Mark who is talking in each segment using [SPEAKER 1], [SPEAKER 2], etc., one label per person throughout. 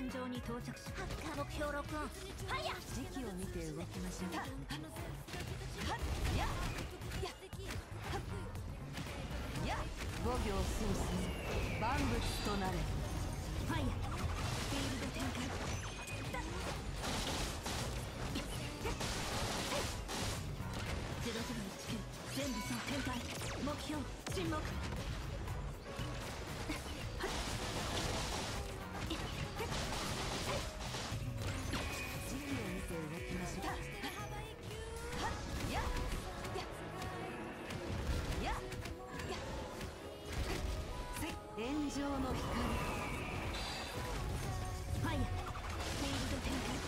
[SPEAKER 1] 戦場に到着しハッカー目標録音はや。
[SPEAKER 2] 時期を見て動きましょうはっ
[SPEAKER 3] や。や。
[SPEAKER 2] 五行創生万物となれ
[SPEAKER 1] ファイヤーフィールド展開ゼロゼロ19全部総展開目標沈黙
[SPEAKER 2] 上の光。
[SPEAKER 1] ファイヤー。フィールド展開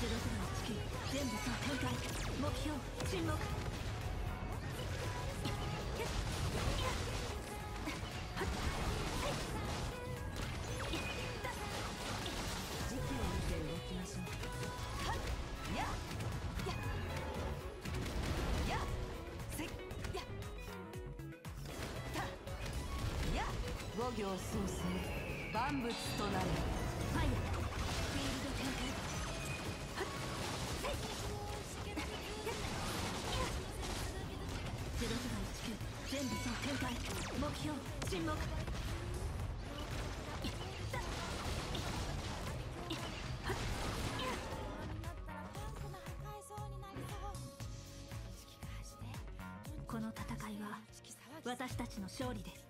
[SPEAKER 1] ゼロゼロ19全部総展開目標沈黙
[SPEAKER 2] 五行創生万物となれ
[SPEAKER 1] ファイヤーフィールド展開ゼロゼロ19全部総展開目標沈黙この戦いは私たちの勝利です。